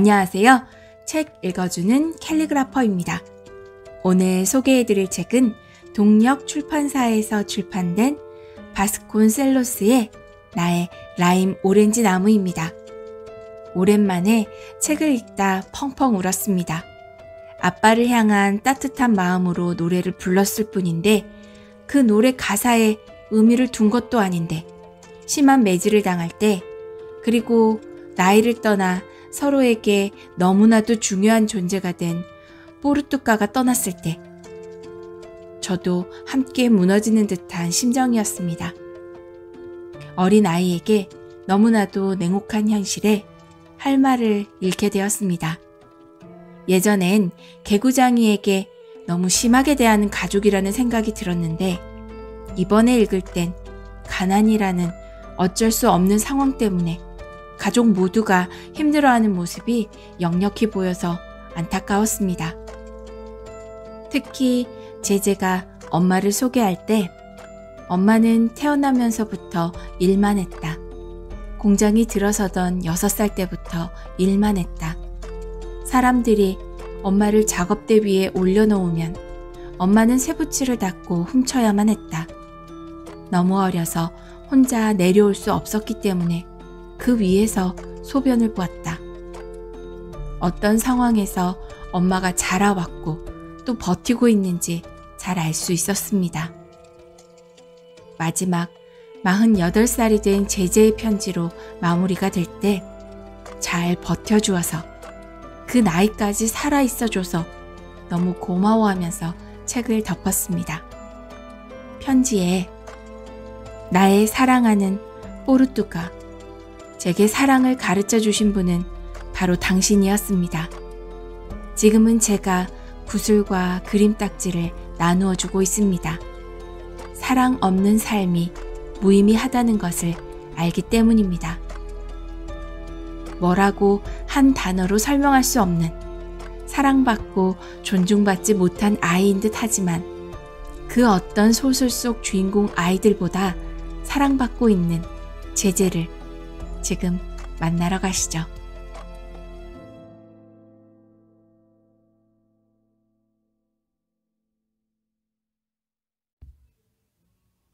안녕하세요. 책 읽어주는 캘리그라퍼입니다. 오늘 소개해드릴 책은 동력 출판사에서 출판된 바스콘셀로스의 나의 라임 오렌지 나무입니다. 오랜만에 책을 읽다 펑펑 울었습니다. 아빠를 향한 따뜻한 마음으로 노래를 불렀을 뿐인데 그 노래 가사에 의미를 둔 것도 아닌데 심한 매질을 당할 때 그리고 나이를 떠나 서로에게 너무나도 중요한 존재가 된 포르투가가 떠났을 때 저도 함께 무너지는 듯한 심정이었습니다. 어린 아이에게 너무나도 냉혹한 현실에 할 말을 잃게 되었습니다. 예전엔 개구장이에게 너무 심하게 대하는 가족이라는 생각이 들었는데 이번에 읽을 땐 가난이라는 어쩔 수 없는 상황 때문에 가족 모두가 힘들어하는 모습이 역력히 보여서 안타까웠습니다. 특히 제재가 엄마를 소개할 때 엄마는 태어나면서부터 일만 했다. 공장이 들어서던 6살 때부터 일만 했다. 사람들이 엄마를 작업대 위에 올려놓으면 엄마는 쇠붙이를 닫고 훔쳐야만 했다. 너무 어려서 혼자 내려올 수 없었기 때문에 그 위에서 소변을 보았다. 어떤 상황에서 엄마가 자라왔고 또 버티고 있는지 잘 알 수 있었습니다. 마지막 48살이 된 제재의 편지로 마무리가 될 때 잘 버텨주어서 그 나이까지 살아있어줘서 너무 고마워하면서 책을 덮었습니다. 편지에 나의 사랑하는 포르투가 제게 사랑을 가르쳐 주신 분은 바로 당신이었습니다. 지금은 제가 구슬과 그림 딱지를 나누어 주고 있습니다. 사랑 없는 삶이 무의미하다는 것을 알기 때문입니다. 뭐라고 한 단어로 설명할 수 없는 사랑받고 존중받지 못한 아이인 듯 하지만 그 어떤 소설 속 주인공 아이들보다 사랑받고 있는 제재를 지금 만나러 가시죠.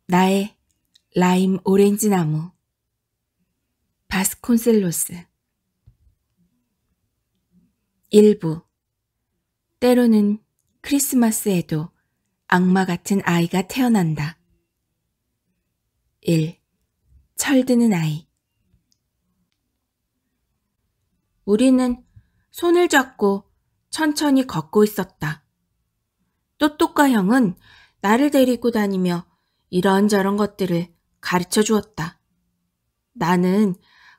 나의 라임 오렌지 나무 바스콘셀로스 일부 때로는 크리스마스에도 악마 같은 아이가 태어난다. 1. 철드는 아이 우리는 손을 잡고 천천히 걷고 있었다. 또똑가 형은 나를 데리고 다니며 이런저런 것들을 가르쳐 주었다. 나는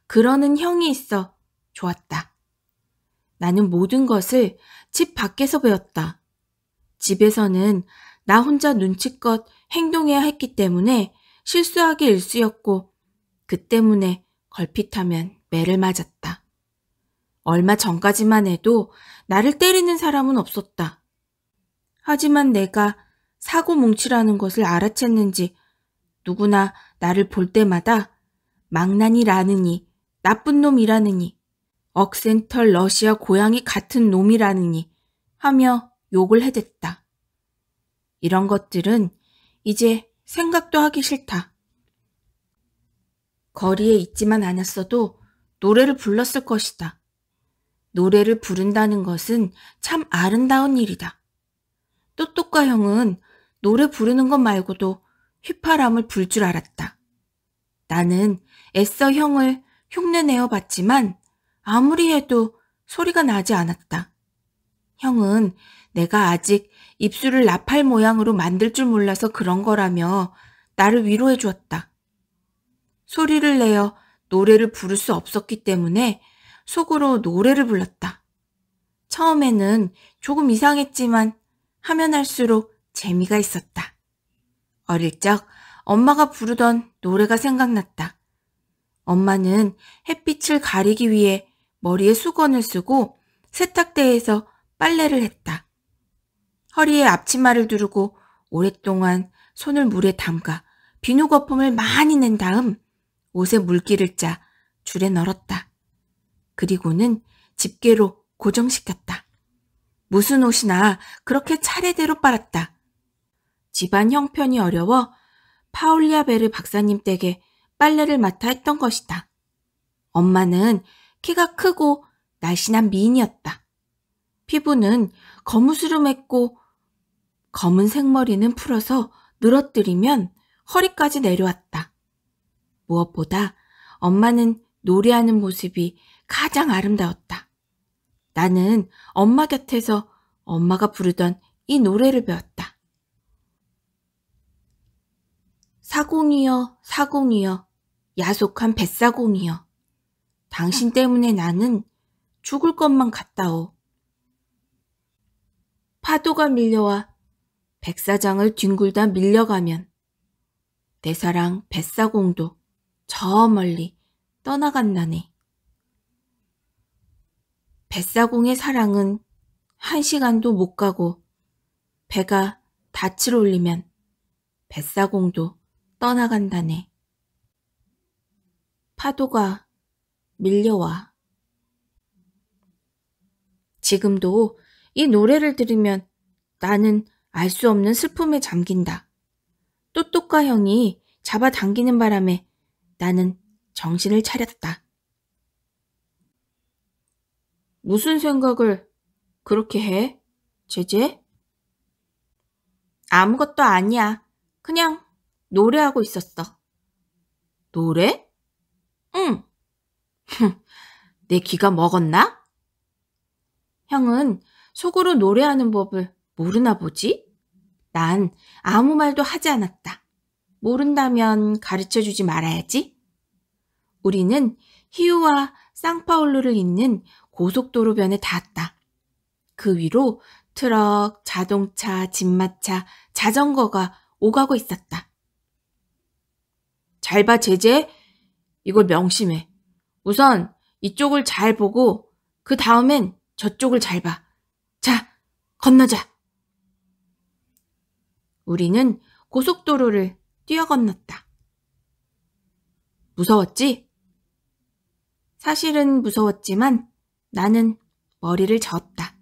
그러는 형이 있어 좋았다. 나는 모든 것을 집 밖에서 배웠다. 집에서는 나 혼자 눈치껏 행동해야 했기 때문에 실수하기 일쑤였고 그 때문에 걸핏하면 매를 맞았다. 얼마 전까지만 해도 나를 때리는 사람은 없었다. 하지만 내가 사고 뭉치라는 것을 알아챘는지 누구나 나를 볼 때마다 망난이라느니 나쁜 놈이라느니 억센털 러시아 고양이 같은 놈이라느니 하며 욕을 해댔다. 이런 것들은 이제 생각도 하기 싫다. 거리에 있지만 않았어도 노래를 불렀을 것이다. 노래를 부른다는 것은 참 아름다운 일이다. 또똑가 형은 노래 부르는 것 말고도 휘파람을 불 줄 알았다. 나는 애써 형을 흉내내어 봤지만 아무리 해도 소리가 나지 않았다. 형은 내가 아직 입술을 나팔 모양으로 만들 줄 몰라서 그런 거라며 나를 위로해 주었다. 소리를 내어 노래를 부를 수 없었기 때문에 속으로 노래를 불렀다. 처음에는 조금 이상했지만 하면 할수록 재미가 있었다. 어릴 적 엄마가 부르던 노래가 생각났다. 엄마는 햇빛을 가리기 위해 머리에 수건을 쓰고 세탁대에서 빨래를 했다. 허리에 앞치마를 두르고 오랫동안 손을 물에 담가 비누 거품을 많이 낸 다음 옷에 물기를 짜 줄에 널었다. 그리고는 집게로 고정시켰다. 무슨 옷이나 그렇게 차례대로 빨았다. 집안 형편이 어려워 파울리아 베르 박사님 댁에 빨래를 맡아 했던 것이다. 엄마는 키가 크고 날씬한 미인이었다. 피부는 거무스름했고 검은 생머리는 풀어서 늘어뜨리면 허리까지 내려왔다. 무엇보다 엄마는 노래하는 모습이 가장 아름다웠다. 나는 엄마 곁에서 엄마가 부르던 이 노래를 배웠다. 사공이여, 사공이여, 야속한 뱃사공이여. 당신 때문에 나는 죽을 것만 같다오. 파도가 밀려와 백사장을 뒹굴다 밀려가면 내 사랑 뱃사공도 저 멀리 떠나간다네. 뱃사공의 사랑은 한 시간도 못 가고 배가 닻을 올리면 뱃사공도 떠나간다네. 파도가 밀려와. 지금도 이 노래를 들으면 나는 알 수 없는 슬픔에 잠긴다. 또똑과 형이 잡아당기는 바람에 나는 정신을 차렸다. 무슨 생각을 그렇게 해? 제제? 아무것도 아니야. 그냥 노래하고 있었어. 노래? 응. 내 귀가 먹었나? 형은 속으로 노래하는 법을 모르나 보지? 난 아무 말도 하지 않았다. 모른다면 가르쳐 주지 말아야지. 우리는 히우와 쌍파울루를 잇는 고속도로변에 닿았다. 그 위로 트럭, 자동차, 집마차, 자전거가 오가고 있었다. 잘 봐, 제재. 이걸 명심해. 우선 이쪽을 잘 보고 그 다음엔 저쪽을 잘 봐. 자, 건너자. 우리는 고속도로를 뛰어 건넜다. 무서웠지? 사실은 무서웠지만 나는 머리를 저었다.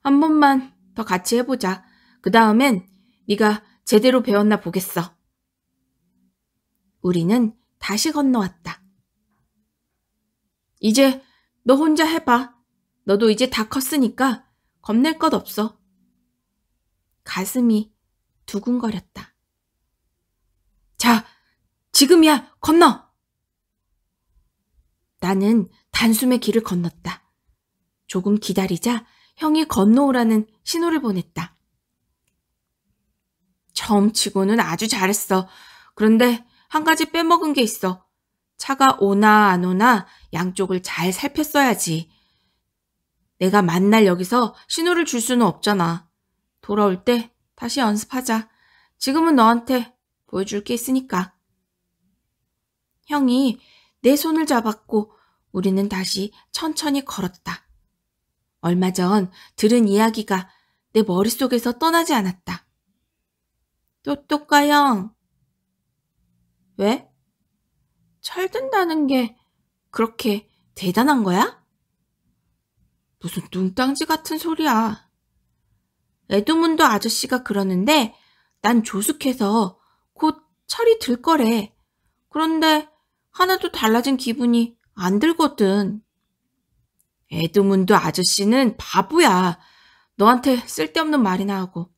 한 번만 더 같이 해보자. 그 다음엔 네가 제대로 배웠나 보겠어. 우리는 다시 건너왔다. 이제 너 혼자 해봐. 너도 이제 다 컸으니까 겁낼 것 없어. 가슴이 두근거렸다. 자, 지금이야, 건너! 나는 단숨에 길을 건넜다. 조금 기다리자 형이 건너오라는 신호를 보냈다. 처음 치고는 아주 잘했어. 그런데 한 가지 빼먹은 게 있어. 차가 오나 안 오나 양쪽을 잘 살폈어야지. 내가 만날 여기서 신호를 줄 수는 없잖아. 돌아올 때 다시 연습하자. 지금은 너한테 보여줄 게 있으니까. 형이 내 손을 잡았고 우리는 다시 천천히 걸었다. 얼마 전 들은 이야기가 내 머릿속에서 떠나지 않았다. 똑똑가 형. 왜? 철든다는 게 그렇게 대단한 거야? 무슨 뚱땅지 같은 소리야. 에드문드 아저씨가 그러는데 난 조숙해서 곧 철이 들 거래. 그런데 하나도 달라진 기분이 안 들거든. 에드문드 아저씨는 바보야. 너한테 쓸데없는 말이나 하고.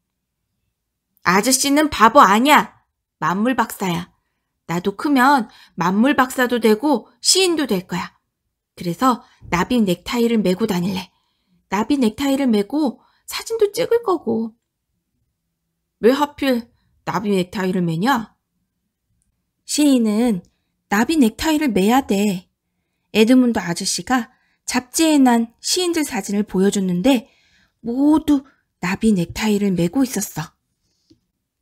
아저씨는 바보 아니야. 만물 박사야. 나도 크면 만물 박사도 되고 시인도 될 거야. 그래서 나비 넥타이를 메고 다닐래. 나비 넥타이를 메고 사진도 찍을 거고. 왜 하필 나비 넥타이를 매냐? 시인은 나비 넥타이를 매야 돼. 에드문드 아저씨가 잡지에 난 시인들 사진을 보여줬는데 모두 나비 넥타이를 메고 있었어.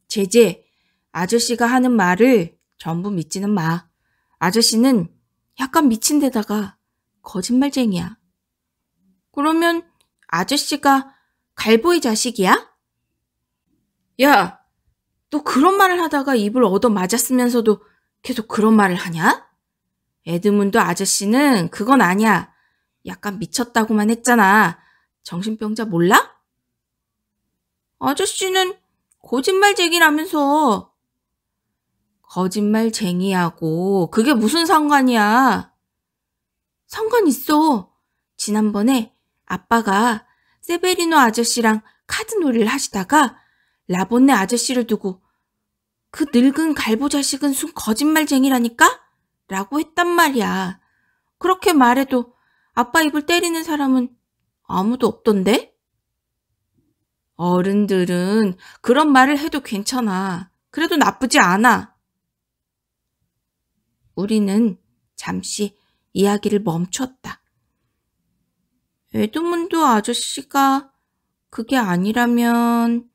제제, 아저씨가 하는 말을 전부 믿지는 마. 아저씨는 약간 미친 데다가 거짓말쟁이야. 그러면 아저씨가 갈보이 자식이야? 야, 너 그런 말을 하다가 입을 얻어 맞았으면서도 계속 그런 말을 하냐? 에드문드 아저씨는 그건 아니야. 약간 미쳤다고만 했잖아. 정신병자 몰라? 아저씨는 거짓말쟁이라면서. 거짓말쟁이하고 그게 무슨 상관이야? 상관 있어. 지난번에 아빠가 세베리노 아저씨랑 카드 놀이를 하시다가 라본네 아저씨를 두고 그 늙은 갈보 자식은 순 거짓말쟁이라니까? 라고 했단 말이야. 그렇게 말해도 아빠 입을 때리는 사람은 아무도 없던데? 어른들은 그런 말을 해도 괜찮아. 그래도 나쁘지 않아. 우리는 잠시 이야기를 멈췄다. 에드문드 아저씨가 그게 아니라면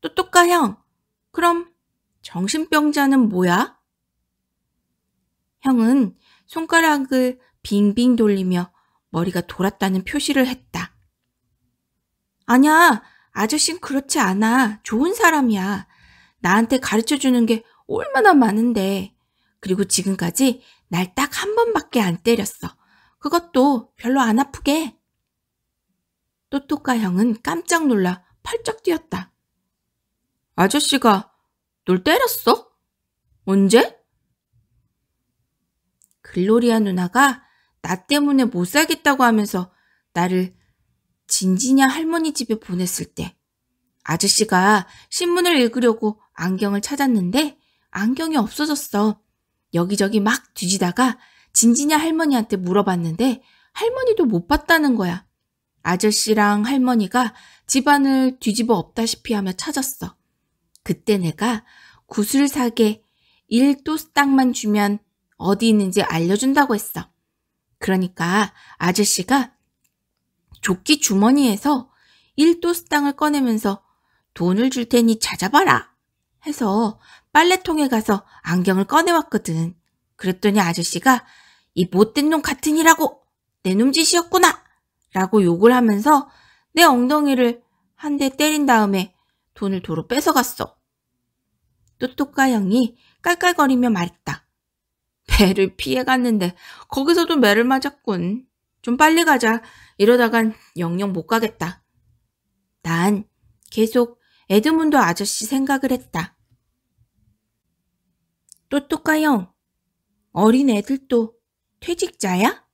또똑까 형, 그럼 정신병자는 뭐야? 형은 손가락을 빙빙 돌리며 머리가 돌았다는 표시를 했다. 아냐, 아저씨는 그렇지 않아. 좋은 사람이야. 나한테 가르쳐 주는 게 얼마나 많은데. 그리고 지금까지 날 딱 한 번밖에 안 때렸어. 그것도 별로 안 아프게. 또또까 형은 깜짝 놀라 펄쩍 뛰었다. 아저씨가 널 때렸어? 언제? 글로리아 누나가 나 때문에 못 살겠다고 하면서 나를 진지냐 할머니 집에 보냈을 때 아저씨가 신문을 읽으려고 안경을 찾았는데 안경이 없어졌어. 여기저기 막 뒤지다가 진지냐 할머니한테 물어봤는데 할머니도 못 봤다는 거야. 아저씨랑 할머니가 집안을 뒤집어 엎다시피 하며 찾았어. 그때 내가 구슬 사게 1도스땅만 주면 어디 있는지 알려준다고 했어. 그러니까 아저씨가 조끼 주머니에서 1도스 땅을 꺼내면서 돈을 줄 테니 찾아봐라 해서 빨래통에 가서 안경을 꺼내왔거든. 그랬더니 아저씨가 이 못된 놈 같으니라고 내 놈짓이었구나 라고 욕을 하면서 내 엉덩이를 한 대 때린 다음에 돈을 도로 뺏어갔어. 뚜뚜까 형이 깔깔거리며 말했다. 배를 피해 갔는데 거기서도 매를 맞았군. 좀 빨리 가자. 이러다간 영영 못 가겠다. 난 계속 에드문드 아저씨 생각을 했다. 또똑까 형, 어린 애들도 퇴직자야?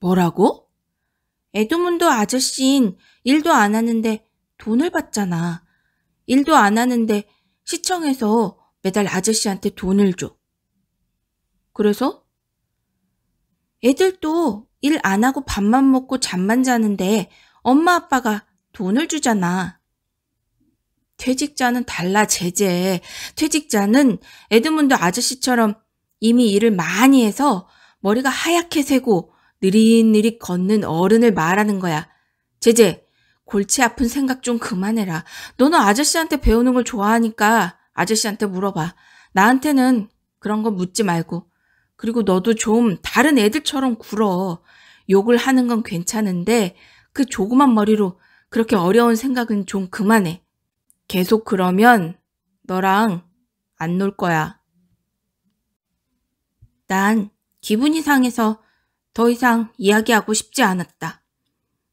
뭐라고? 에드문드 아저씨인 일도 안 하는데 돈을 받잖아. 일도 안 하는데 시청에서 매달 아저씨한테 돈을 줘. 그래서? 애들도 일 안 하고 밥만 먹고 잠만 자는데 엄마 아빠가 돈을 주잖아. 퇴직자는 달라 제재. 퇴직자는 에드문드 아저씨처럼 이미 일을 많이 해서 머리가 하얗게 새고 느릿느릿 걷는 어른을 말하는 거야. 제재, 골치 아픈 생각 좀 그만해라. 너는 아저씨한테 배우는 걸 좋아하니까 아저씨한테 물어봐. 나한테는 그런 거 묻지 말고. 그리고 너도 좀 다른 애들처럼 굴어. 욕을 하는 건 괜찮은데 그 조그만 머리로 그렇게 어려운 생각은 좀 그만해. 계속 그러면 너랑 안 놀 거야. 난 기분이 상해서 더 이상 이야기하고 싶지 않았다.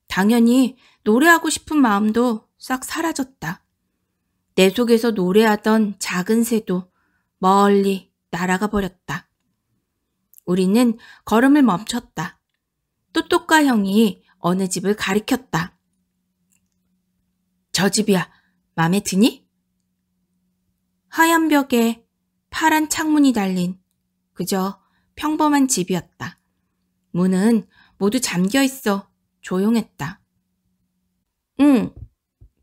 당연히 노래하고 싶은 마음도 싹 사라졌다. 내 속에서 노래하던 작은 새도 멀리 날아가 버렸다. 우리는 걸음을 멈췄다. 또똑까 형이 어느 집을 가리켰다. 저 집이야. 맘에 드니? 하얀 벽에 파란 창문이 달린 그저 평범한 집이었다. 문은 모두 잠겨 있어 조용했다. 응.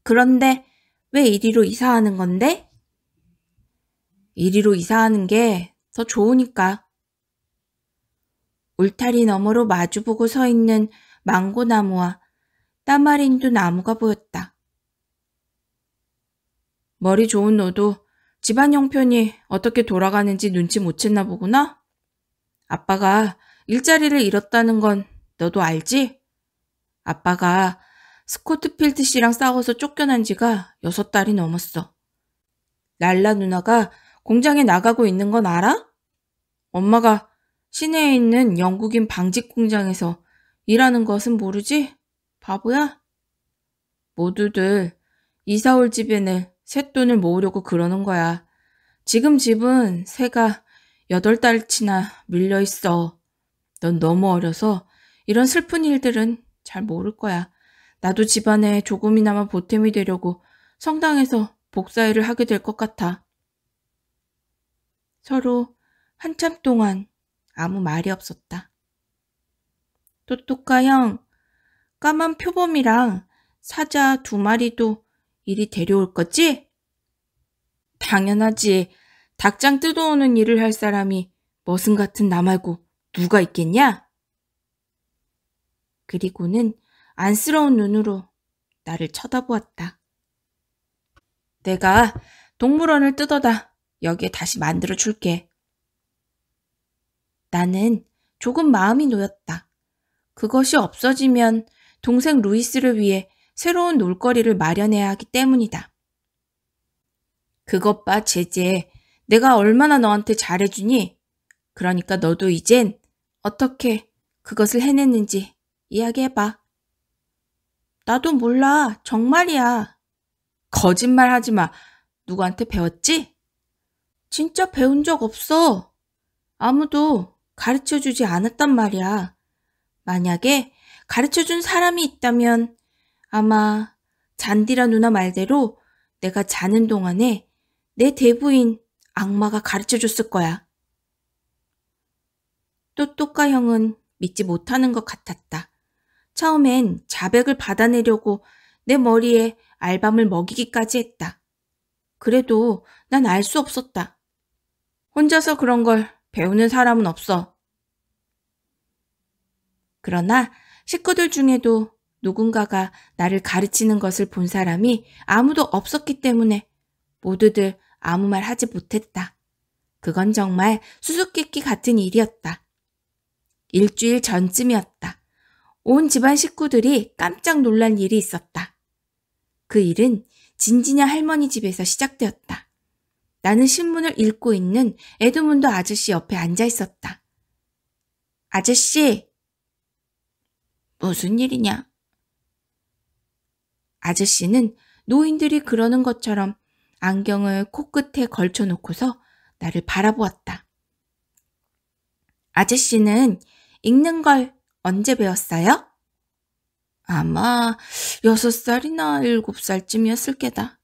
그런데 왜 이리로 이사하는 건데? 이리로 이사하는 게 더 좋으니까. 울타리 너머로 마주보고 서 있는 망고나무와 따마린두 나무가 보였다. 머리 좋은 너도 집안 형편이 어떻게 돌아가는지 눈치 못 챘나 보구나? 아빠가 일자리를 잃었다는 건 너도 알지? 아빠가 스코트필드 씨랑 싸워서 쫓겨난 지가 여섯 달이 넘었어. 랄라 누나가 공장에 나가고 있는 건 알아? 엄마가 시내에 있는 영국인 방직 공장에서 일하는 것은 모르지? 바보야? 모두들 이사 올 집에는 쇳돈을 모으려고 그러는 거야. 지금 집은 새가 여덟 달치나 밀려 있어. 넌 너무 어려서 이런 슬픈 일들은 잘 모를 거야. 나도 집안에 조금이나마 보탬이 되려고 성당에서 복사일을 하게 될 것 같아. 서로 한참 동안 아무 말이 없었다. 또또까 형, 까만 표범이랑 사자 두 마리도 이리 데려올 거지? 당연하지. 닭장 뜯어오는 일을 할 사람이 머슴 같은 나 말고 누가 있겠냐? 그리고는 안쓰러운 눈으로 나를 쳐다보았다. 내가 동물원을 뜯어다 여기에 다시 만들어 줄게. 나는 조금 마음이 놓였다. 그것이 없어지면 동생 루이스를 위해 새로운 놀거리를 마련해야 하기 때문이다. 그것 봐, 제제. 내가 얼마나 너한테 잘해주니? 그러니까 너도 이젠 어떻게 그것을 해냈는지 이야기해봐. 나도 몰라. 정말이야. 거짓말 하지 마. 누구한테 배웠지? 진짜 배운 적 없어. 아무도 가르쳐 주지 않았단 말이야. 만약에 가르쳐 준 사람이 있다면 아마 잔디라 누나 말대로 내가 자는 동안에 내 대부인 악마가 가르쳐 줬을 거야. 또또까 형은 믿지 못하는 것 같았다. 처음엔 자백을 받아내려고 내 머리에 알밤을 먹이기까지 했다. 그래도 난 알 수 없었다. 혼자서 그런 걸 배우는 사람은 없어. 그러나 식구들 중에도 누군가가 나를 가르치는 것을 본 사람이 아무도 없었기 때문에 모두들 아무 말 하지 못했다. 그건 정말 수수께끼 같은 일이었다. 일주일 전쯤이었다. 온 집안 식구들이 깜짝 놀란 일이 있었다. 그 일은 진지냐 할머니 집에서 시작되었다. 나는 신문을 읽고 있는 에드문드 아저씨 옆에 앉아 있었다. 아저씨! 무슨 일이냐? 아저씨는 노인들이 그러는 것처럼 안경을 코끝에 걸쳐놓고서 나를 바라보았다. 아저씨는 읽는 걸 언제 배웠어요? 아마 여섯 살이나 일곱 살쯤이었을 게다.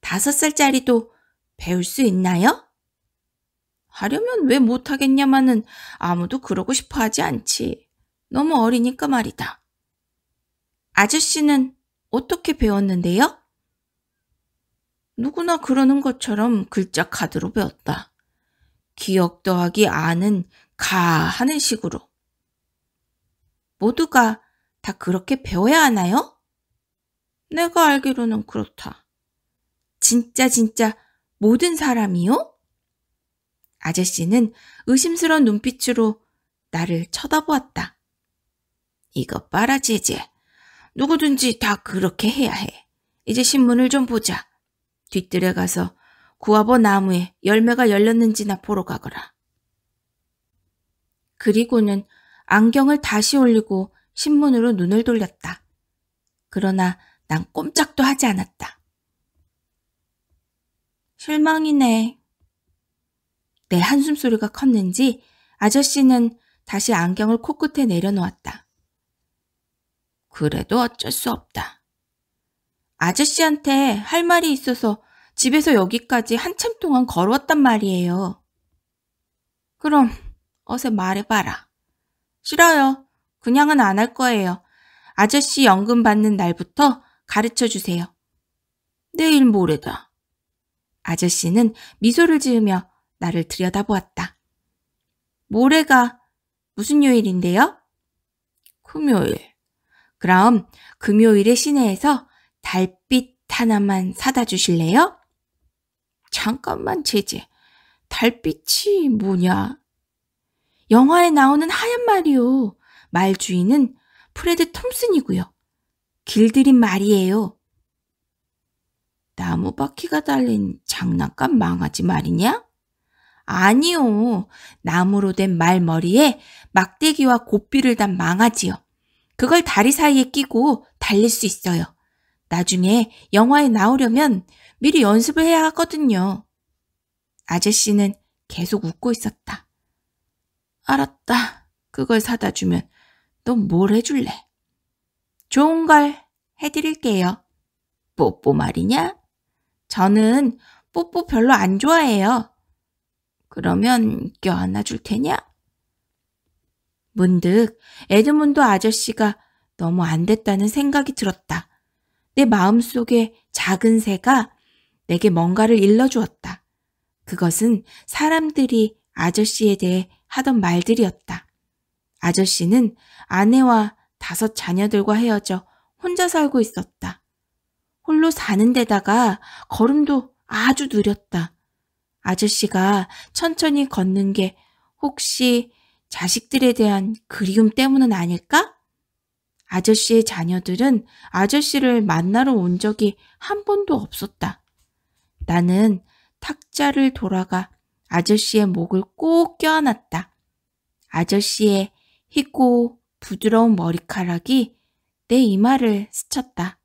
다섯 살짜리도 배울 수 있나요? 하려면 왜 못하겠냐마는 아무도 그러고 싶어 하지 않지. 너무 어리니까 말이다. 아저씨는 어떻게 배웠는데요? 누구나 그러는 것처럼 글자 카드로 배웠다. 기억 더하기 아는 가 하는 식으로. 모두가 다 그렇게 배워야 하나요? 내가 알기로는 그렇다. 진짜 진짜 모든 사람이요? 아저씨는 의심스러운 눈빛으로 나를 쳐다보았다. 이것 봐라, 제제. 누구든지 다 그렇게 해야 해. 이제 신문을 좀 보자. 뒤뜰에 가서 구아버 나무에 열매가 열렸는지나 보러 가거라. 그리고는 안경을 다시 올리고 신문으로 눈을 돌렸다. 그러나 난 꼼짝도 하지 않았다. 실망이네. 내 한숨 소리가 컸는지 아저씨는 다시 안경을 코끝에 내려놓았다. 그래도 어쩔 수 없다. 아저씨한테 할 말이 있어서 집에서 여기까지 한참 동안 걸어왔단 말이에요. 그럼 어서 말해봐라. 싫어요. 그냥은 안 할 거예요. 아저씨 연금 받는 날부터 가르쳐 주세요. 내일 모레다. 아저씨는 미소를 지으며 나를 들여다보았다. 모레가 무슨 요일인데요? 금요일. 그럼 금요일에 시내에서 달빛 하나만 사다 주실래요? 잠깐만, 제제. 달빛이 뭐냐? 영화에 나오는 하얀 말이요. 말 주인은 프레드 톰슨이고요. 길들인 말이에요. 나무 바퀴가 달린 장난감 망아지 말이냐? 아니요. 나무로 된 말머리에 막대기와 고삐를 단 망아지요. 그걸 다리 사이에 끼고 달릴 수 있어요. 나중에 영화에 나오려면 미리 연습을 해야 하거든요. 아저씨는 계속 웃고 있었다. 알았다. 그걸 사다 주면 넌 뭘 해줄래? 좋은 걸 해드릴게요. 뽀뽀 말이냐? 저는 뽀뽀 별로 안 좋아해요. 그러면 껴안아 줄 테냐? 문득 에드문드 아저씨가 너무 안 됐다는 생각이 들었다. 내 마음속에 작은 새가 내게 뭔가를 일러주었다. 그것은 사람들이 아저씨에 대해 하던 말들이었다. 아저씨는 아내와 다섯 자녀들과 헤어져 혼자 살고 있었다. 홀로 사는 데다가 걸음도 아주 느렸다. 아저씨가 천천히 걷는 게 혹시 자식들에 대한 그리움 때문은 아닐까? 아저씨의 자녀들은 아저씨를 만나러 온 적이 한 번도 없었다. 나는 탁자를 돌아가 아저씨의 목을 꼭 껴안았다. 아저씨의 희고 부드러운 머리카락이 내 이마를 스쳤다.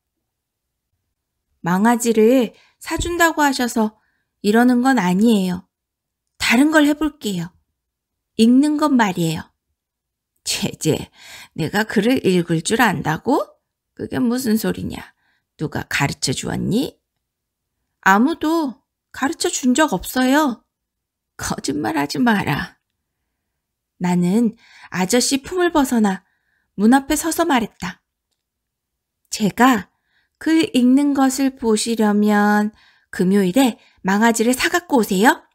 망아지를 사준다고 하셔서 이러는 건 아니에요. 다른 걸 해볼게요. 읽는 것 말이에요. 제제, 내가 글을 읽을 줄 안다고? 그게 무슨 소리냐? 누가 가르쳐 주었니? 아무도 가르쳐 준 적 없어요. 거짓말 하지 마라. 나는 아저씨 품을 벗어나 문 앞에 서서 말했다. 제가 글 읽는 것을 보시려면 금요일에 망아지를 사갖고 오세요.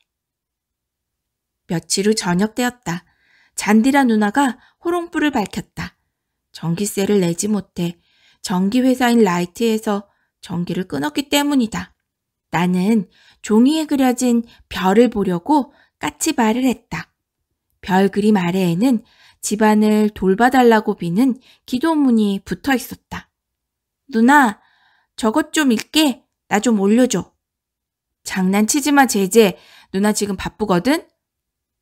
며칠 후 저녁 때였다. 잔디라 누나가 호롱불을 밝혔다. 전기세를 내지 못해 전기회사인 라이트에서 전기를 끊었기 때문이다. 나는 종이에 그려진 별을 보려고 까치발을 했다. 별 그림 아래에는 집안을 돌봐달라고 비는 기도문이 붙어 있었다. 누나, 저것 좀 읽게. 나 좀 올려줘. 장난치지 마, 제제. 누나 지금 바쁘거든?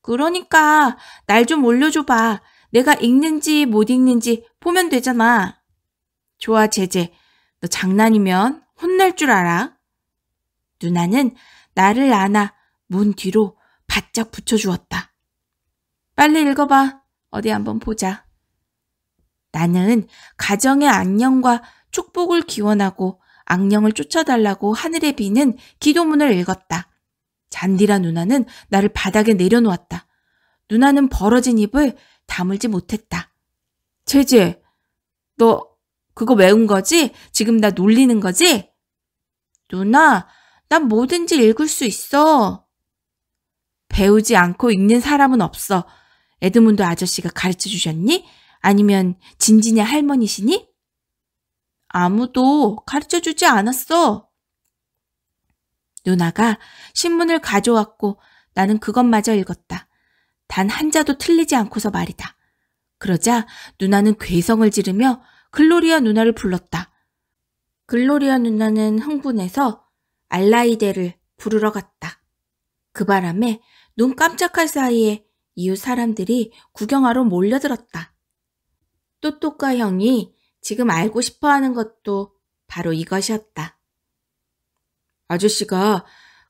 그러니까 날 좀 올려줘봐. 내가 읽는지 못 읽는지 보면 되잖아. 좋아, 제제. 너 장난이면 혼날 줄 알아? 누나는 나를 안아 문 뒤로 바짝 붙여주었다. 빨리 읽어봐. 어디 한번 보자. 나는 가정의 안녕과 축복을 기원하고 악령을 쫓아달라고 하늘에 비는 기도문을 읽었다. 잔디라 누나는 나를 바닥에 내려놓았다. 누나는 벌어진 입을 다물지 못했다. 제제, 너 그거 외운 거지? 지금 나 놀리는 거지? 누나, 난 뭐든지 읽을 수 있어. 배우지 않고 읽는 사람은 없어. 에드문드 아저씨가 가르쳐 주셨니? 아니면 진진의 할머니시니? 아무도 가르쳐 주지 않았어. 누나가 신문을 가져왔고 나는 그것마저 읽었다. 단 한자도 틀리지 않고서 말이다. 그러자 누나는 괴성을 지르며 글로리아 누나를 불렀다. 글로리아 누나는 흥분해서 알라이데를 부르러 갔다. 그 바람에 눈 깜짝할 사이에 이웃 사람들이 구경하러 몰려들었다. 또또까 형이 지금 알고 싶어 하는 것도 바로 이것이었다. 아저씨가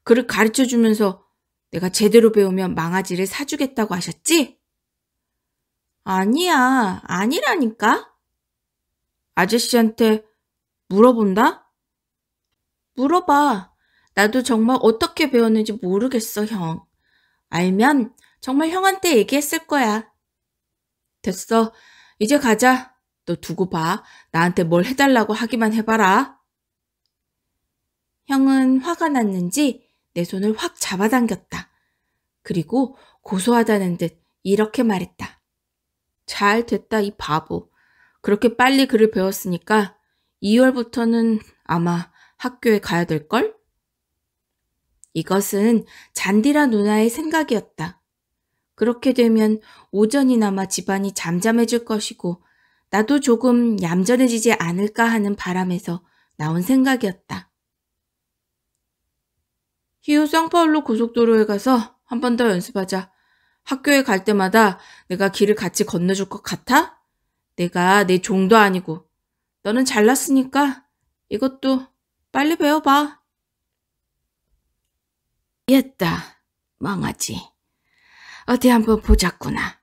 그를 가르쳐 주면서 내가 제대로 배우면 망아지를 사주겠다고 하셨지? 아니야, 아니라니까? 아저씨한테 물어본다? 물어봐. 나도 정말 어떻게 배웠는지 모르겠어, 형. 알면 정말 형한테 얘기했을 거야. 됐어. 이제 가자. 너 두고 봐. 나한테 뭘 해달라고 하기만 해봐라. 형은 화가 났는지 내 손을 확 잡아당겼다. 그리고 고소하다는 듯 이렇게 말했다. 잘 됐다, 이 바보. 그렇게 빨리 글을 배웠으니까 2월부터는 아마 학교에 가야 될걸? 이것은 잔디라 누나의 생각이었다. 그렇게 되면 오전이나마 집안이 잠잠해질 것이고 나도 조금 얌전해지지 않을까 하는 바람에서 나온 생각이었다. 히오 상파울로 고속도로에 가서 한 번 더 연습하자. 학교에 갈 때마다 내가 길을 같이 건너줄 것 같아? 내가 내 종도 아니고. 너는 잘났으니까 이것도 빨리 배워봐. 옛다, 망하지. 어디 한번 보자꾸나.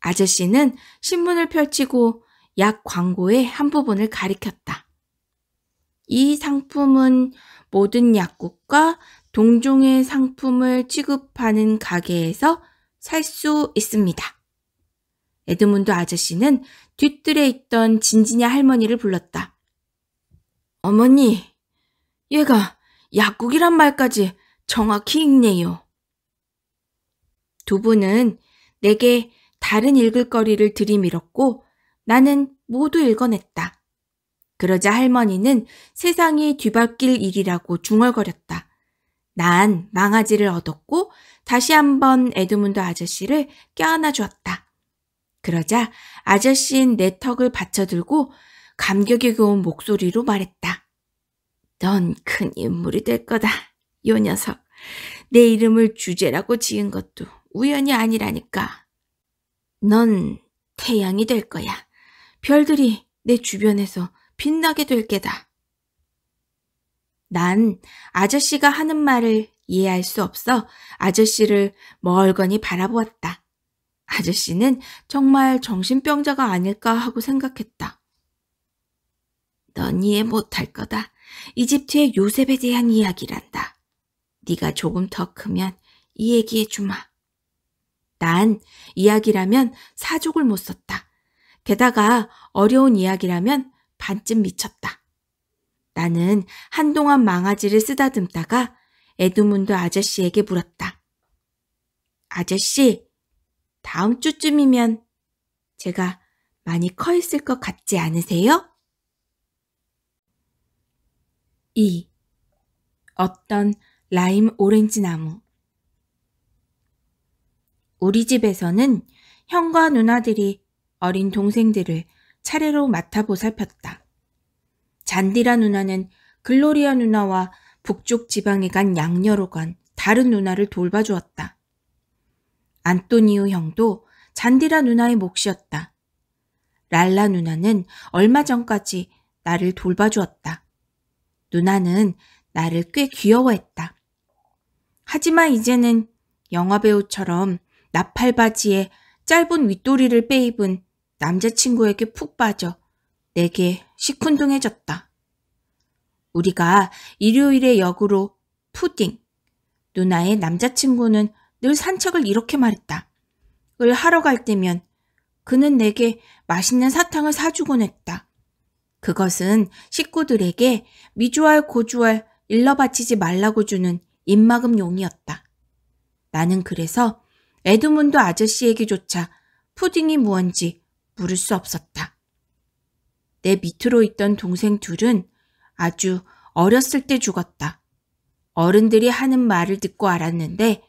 아저씨는 신문을 펼치고 약 광고의 한 부분을 가리켰다. 이 상품은 모든 약국과 동종의 상품을 취급하는 가게에서 살 수 있습니다. 에드문드 아저씨는 뒤뜰에 있던 진지냐 할머니를 불렀다. 어머니, 얘가 약국이란 말까지 정확히 읽네요. 두 분은 내게 다른 읽을 거리를 들이밀었고 나는 모두 읽어냈다. 그러자 할머니는 세상이 뒤바뀔 일이라고 중얼거렸다. 난 망아지를 얻었고 다시 한번 에드문드 아저씨를 껴안아 주었다. 그러자 아저씨는 내 턱을 받쳐들고 감격에 겨운 목소리로 말했다. 넌 큰 인물이 될 거다, 요 녀석. 내 이름을 주제라고 지은 것도 우연이 아니라니까. 넌 태양이 될 거야. 별들이 내 주변에서 빛나게 될 게다. 난 아저씨가 하는 말을 이해할 수 없어 아저씨를 멀거니 바라보았다. 아저씨는 정말 정신병자가 아닐까 하고 생각했다. 넌 이해 못할 거다. 이집트의 요셉에 대한 이야기란다. 네가 조금 더 크면 이 얘기해 주마. 난 이야기라면 사족을 못 썼다. 게다가 어려운 이야기라면 반쯤 미쳤다. 나는 한동안 망아지를 쓰다듬다가 에드문드 아저씨에게 물었다. 아저씨, 다음 주쯤이면 제가 많이 커 있을 것 같지 않으세요? 2. 어떤 라임 오렌지 나무 우리 집에서는 형과 누나들이 어린 동생들을 차례로 맡아 보살폈다. 잔디라 누나는 글로리아 누나와 북쪽 지방에 간 양녀로 간 다른 누나를 돌봐주었다. 안토니오 형도 잔디라 누나의 몫이었다. 랄라 누나는 얼마 전까지 나를 돌봐주었다. 누나는 나를 꽤 귀여워했다. 하지만 이제는 영화배우처럼 나팔바지에 짧은 윗도리를 빼입은 남자친구에게 푹 빠져 내게 시큰둥해졌다. 우리가 일요일에 역으로 푸딩, 누나의 남자친구는 늘 산책을 이렇게 말했다. 을 하러 갈 때면 그는 내게 맛있는 사탕을 사주곤 했다. 그것은 식구들에게 미주알 고주알 일러 바치지 말라고 주는 입막음 용이었다. 나는 그래서 에드문드 아저씨에게조차 푸딩이 무언지 물을 수 없었다. 내 밑으로 있던 동생 둘은 아주 어렸을 때 죽었다. 어른들이 하는 말을 듣고 알았는데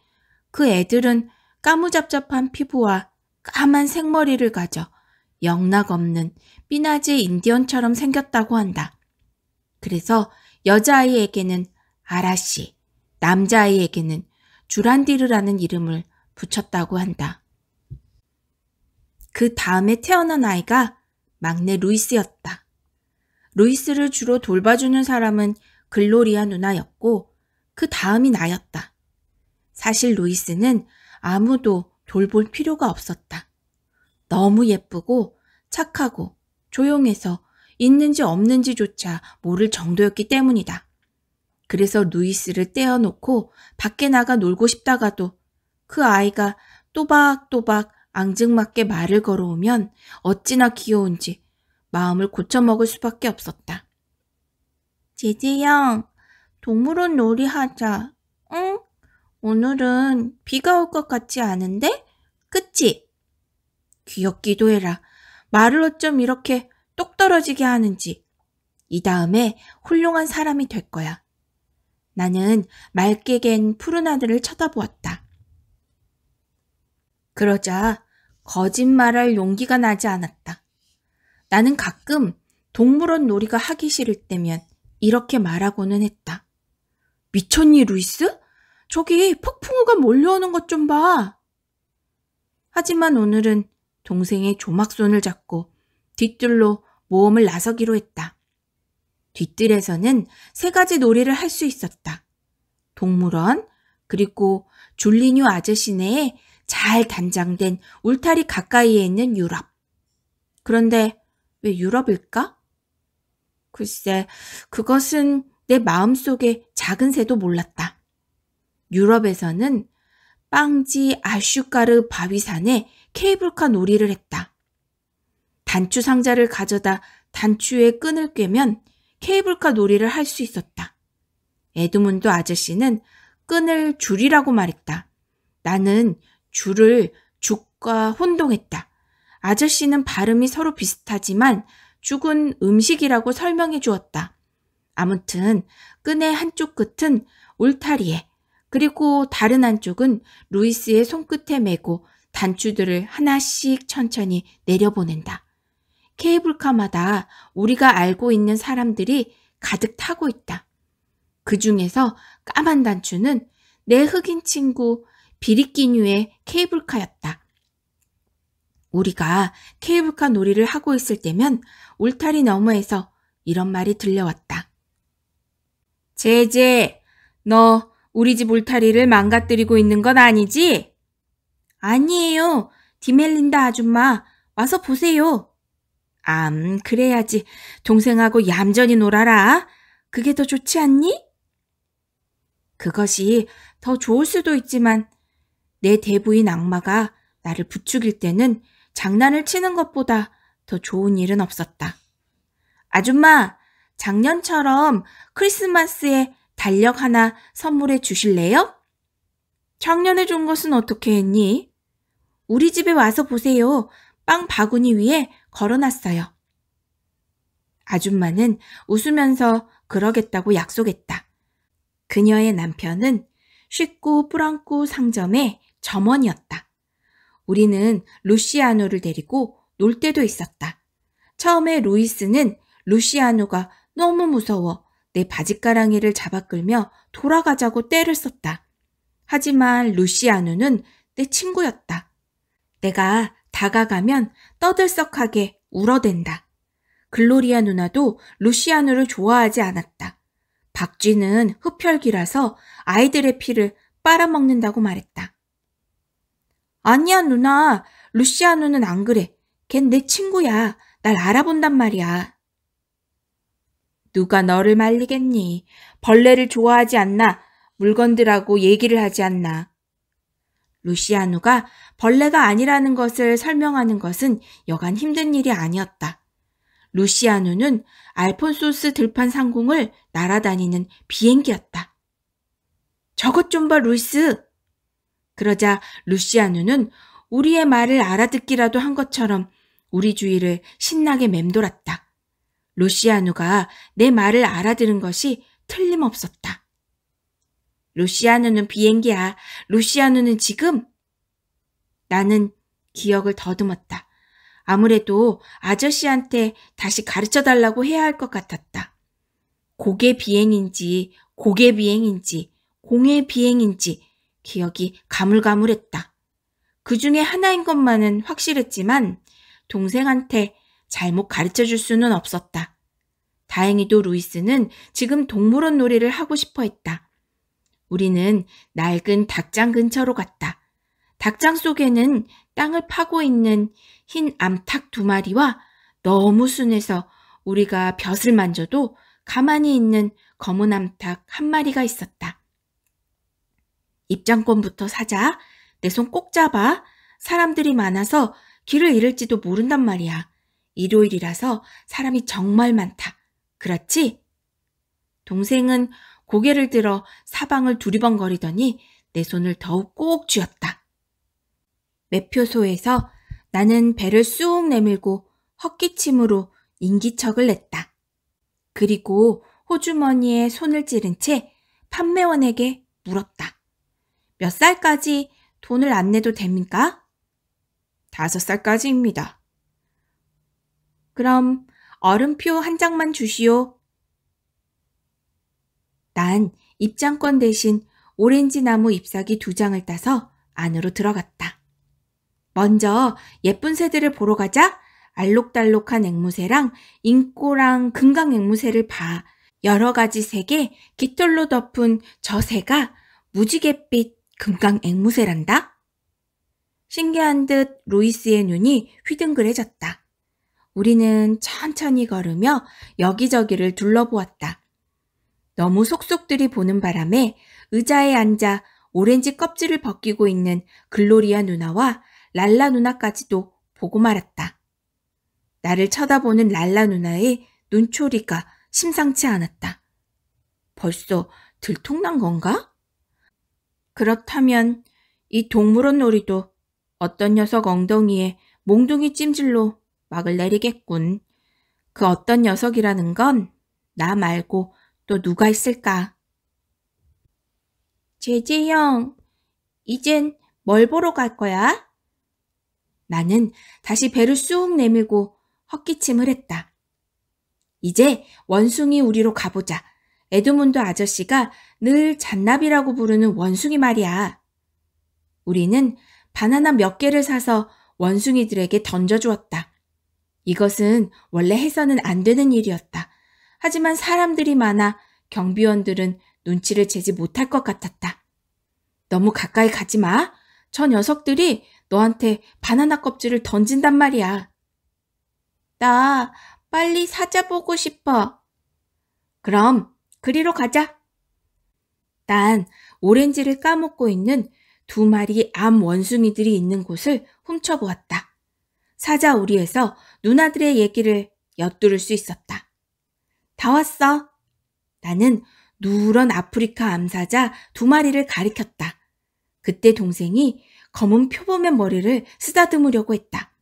그 애들은 까무잡잡한 피부와 까만 생머리를 가져 영락 없는 삐나지 인디언처럼 생겼다고 한다. 그래서 여자아이에게는 아라씨, 남자아이에게는 주란디르라는 이름을 붙였다고 한다. 그 다음에 태어난 아이가 막내 루이스였다. 루이스를 주로 돌봐주는 사람은 글로리아 누나였고 그 다음이 나였다. 사실 루이스는 아무도 돌볼 필요가 없었다. 너무 예쁘고 착하고 조용해서 있는지 없는지조차 모를 정도였기 때문이다. 그래서 루이스를 떼어놓고 밖에 나가 놀고 싶다가도 그 아이가 또박또박 앙증맞게 말을 걸어오면 어찌나 귀여운지 마음을 고쳐먹을 수밖에 없었다. 제재형, 동물원 놀이 하자. 응? 오늘은 비가 올 것 같지 않은데? 그치? 귀엽기도 해라. 말을 어쩜 이렇게 똑 떨어지게 하는지. 이 다음에 훌륭한 사람이 될 거야. 나는 맑게 갠 푸른 하늘을 쳐다보았다. 그러자 거짓말할 용기가 나지 않았다. 나는 가끔 동물원 놀이가 하기 싫을 때면 이렇게 말하고는 했다. 미쳤니, 루이스? 저기 폭풍우가 몰려오는 것 좀 봐. 하지만 오늘은 동생의 조막손을 잡고 뒤뜰로 모험을 나서기로 했다. 뒤뜰에서는 세 가지 놀이를 할 수 있었다. 동물원, 그리고 줄리뉴 아저씨네에 잘 단장된 울타리 가까이에 있는 유럽. 그런데 왜 유럽일까? 글쎄, 그것은 내 마음속에 작은 새도 몰랐다. 유럽에서는 빵지 아슈가르 바위산에 케이블카 놀이를 했다. 단추 상자를 가져다 단추에 끈을 꿰면 케이블카 놀이를 할 수 있었다. 에드문드 아저씨는 끈을 줄이라고 말했다. 나는 줄을 죽과 혼동했다. 아저씨는 발음이 서로 비슷하지만 죽은 음식이라고 설명해 주었다. 아무튼 끈의 한쪽 끝은 울타리에 그리고 다른 한쪽은 루이스의 손끝에 메고 단추들을 하나씩 천천히 내려보낸다. 케이블카마다 우리가 알고 있는 사람들이 가득 타고 있다. 그 중에서 까만 단추는 내 흑인 친구 비리끼뉴의 케이블카였다. 우리가 케이블카 놀이를 하고 있을 때면 울타리 너머에서 이런 말이 들려왔다. 제제, 너 우리 집 울타리를 망가뜨리고 있는 건 아니지? 아니에요. 디멜린다 아줌마, 와서 보세요. 암, 그래야지. 동생하고 얌전히 놀아라. 그게 더 좋지 않니? 그것이 더 좋을 수도 있지만 내 대부인 악마가 나를 부추길 때는 장난을 치는 것보다 더 좋은 일은 없었다. 아줌마, 작년처럼 크리스마스에 달력 하나 선물해 주실래요? 작년에 준 것은 어떻게 했니? 우리 집에 와서 보세요. 빵 바구니 위에 걸어놨어요. 아줌마는 웃으면서 그러겠다고 약속했다. 그녀의 남편은 쉽고 뿌랑꾸 상점의 점원이었다. 우리는 루시아노를 데리고 놀 때도 있었다. 처음에 루이스는 루시아노가 너무 무서워 내 바지가랑이를 잡아 끌며 돌아가자고 떼를 썼다. 하지만 루시아노는 내 친구였다. 내가 다가가면 떠들썩하게 울어댄다. 글로리아 누나도 루시아노를 좋아하지 않았다. 박쥐는 흡혈귀라서 아이들의 피를 빨아먹는다고 말했다. 아니야, 누나. 루시아누는 안 그래. 걘 내 친구야. 날 알아본단 말이야. 누가 너를 말리겠니? 벌레를 좋아하지 않나? 물건들하고 얘기를 하지 않나? 루시아누가 벌레가 아니라는 것을 설명하는 것은 여간 힘든 일이 아니었다. 루시아누는 알폰소스 들판 상공을 날아다니는 비행기였다. 저것 좀 봐, 루이스. 그러자 루시아누는 우리의 말을 알아듣기라도 한 것처럼 우리 주위를 신나게 맴돌았다. 루시아누가 내 말을 알아들은 것이 틀림없었다. 루시아누는 비행기야. 루시아누는 지금? 나는 기억을 더듬었다. 아무래도 아저씨한테 다시 가르쳐 달라고 해야 할 것 같았다. 고개 비행인지 고개 비행인지 공의 비행인지 기억이 가물가물했다. 그 중에 하나인 것만은 확실했지만 동생한테 잘못 가르쳐 줄 수는 없었다. 다행히도 루이스는 지금 동물원 놀이를 하고 싶어 했다. 우리는 낡은 닭장 근처로 갔다. 닭장 속에는 땅을 파고 있는 흰 암탉 두 마리와 너무 순해서 우리가 벼슬 만져도 가만히 있는 검은 암탉 한 마리가 있었다. 입장권부터 사자. 내 손 꼭 잡아. 사람들이 많아서 길을 잃을지도 모른단 말이야. 일요일이라서 사람이 정말 많다. 그렇지? 동생은 고개를 들어 사방을 두리번거리더니 내 손을 더욱 꼭 쥐었다. 매표소에서 나는 배를 쑥 내밀고 헛기침으로 인기척을 냈다. 그리고 호주머니에 손을 찌른 채 판매원에게 물었다. 몇 살까지 돈을 안 내도 됩니까? 다섯 살까지입니다. 그럼 얼음표 한 장만 주시오. 난 입장권 대신 오렌지 나무 잎사귀 두 장을 따서 안으로 들어갔다. 먼저 예쁜 새들을 보러 가자 알록달록한 앵무새랑 인꼬랑 금강 앵무새를 봐 여러 가지 색의 깃털로 덮은 저 새가 무지갯빛 금강 앵무새란다. 신기한 듯 루이스의 눈이 휘둥그레졌다. 우리는 천천히 걸으며 여기저기를 둘러보았다. 너무 속속들이 보는 바람에 의자에 앉아 오렌지 껍질을 벗기고 있는 글로리아 누나와 랄라 누나까지도 보고 말았다. 나를 쳐다보는 랄라 누나의 눈초리가 심상치 않았다. 벌써 들통난 건가? 그렇다면 이 동물원 놀이도 어떤 녀석 엉덩이에 몽둥이 찜질로 막을 내리겠군. 그 어떤 녀석이라는 건 나 말고 또 누가 있을까? 제재 형, 이젠 뭘 보러 갈 거야? 나는 다시 배를 쑥 내밀고 헛기침을 했다. 이제 원숭이 우리로 가보자. 에드문드 아저씨가 늘 잔나비라고 부르는 원숭이 말이야. 우리는 바나나 몇 개를 사서 원숭이들에게 던져주었다. 이것은 원래 해서는 안 되는 일이었다. 하지만 사람들이 많아 경비원들은 눈치를 채지 못할 것 같았다. 너무 가까이 가지 마. 저 녀석들이 너한테 바나나 껍질을 던진단 말이야. 나 빨리 사자 보고 싶어. 그럼 그리로 가자. 난 오렌지를 까먹고 있는 두 마리 암 원숭이들이 있는 곳을 훔쳐보았다. 사자 우리에서 누나들의 얘기를 엿들을 수 있었다. 다 왔어. 나는 누런 아프리카 암사자 두 마리를 가리켰다. 그때 동생이 검은 표범의 머리를 쓰다듬으려고 했다.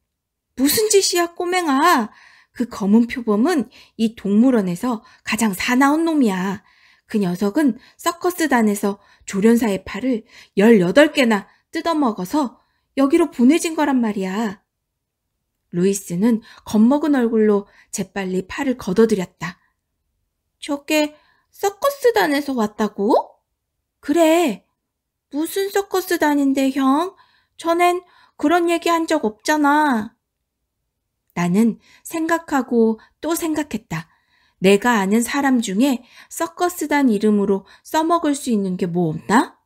무슨 짓이야, 꼬맹아. 그 검은 표범은 이 동물원에서 가장 사나운 놈이야. 그 녀석은 서커스단에서 조련사의 팔을 18개나 뜯어먹어서 여기로 보내진 거란 말이야. 루이스는 겁먹은 얼굴로 재빨리 팔을 걷어들였다. 저게 서커스단에서 왔다고? 그래. 무슨 서커스단인데, 형? 전엔 그런 얘기 한 적 없잖아. 나는 생각하고 또 생각했다. 내가 아는 사람 중에 서커스단 이름으로 써먹을 수 있는 게 뭐 없나?